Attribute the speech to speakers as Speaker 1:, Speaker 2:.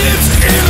Speaker 1: seems